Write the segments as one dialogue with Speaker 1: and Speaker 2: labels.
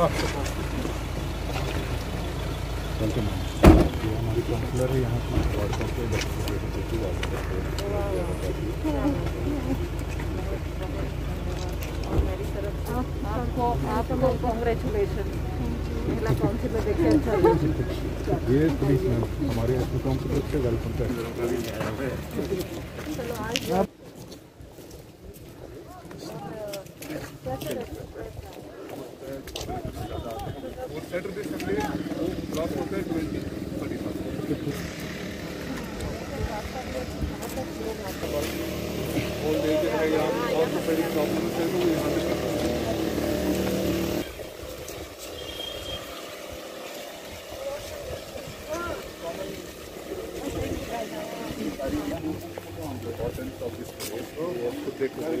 Speaker 1: हमारी काउंसलर है यहाँ की वार्ड काउंसलर
Speaker 2: आपको आपको कॉन्ग्रेचुलेशन पहला काउंसिलर देखे अच्छा
Speaker 1: ये पुलिस मैम हमारे एसपी काउंसलर से वेलकम कर
Speaker 3: सैटरडे संडे वो क्रॉस होता है ट्वेंटी थर्टी और देख के यहाँ और तो बड़ी प्रॉब्लम है तो यहाँ पे हैं। Importance of this place, was to take away.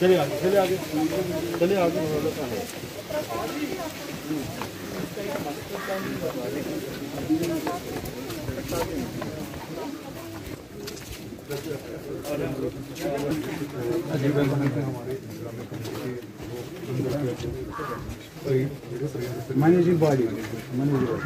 Speaker 1: चलिए आगे चलिए आगे। चलिए आगे। है हमारे मैनेजिंग बॉडी मैनेजिंग बॉडी